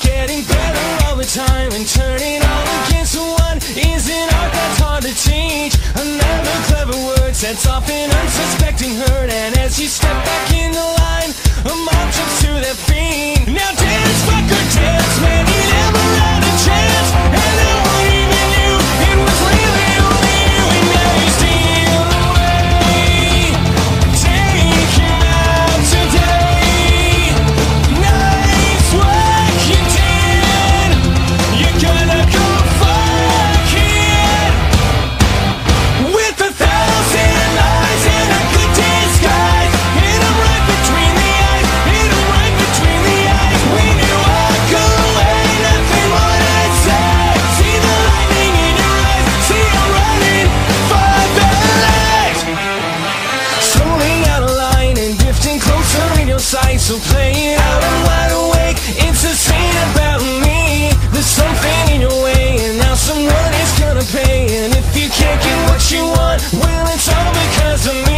getting better all the time and turning all against one is an art that's hard to teach. Another clever word sets off an unsuspecting So play it out, I'm wide awake, It's a scene about me. There's something in your way, and now someone is gonna pay. And if you can't get what you want, well it's all because of me.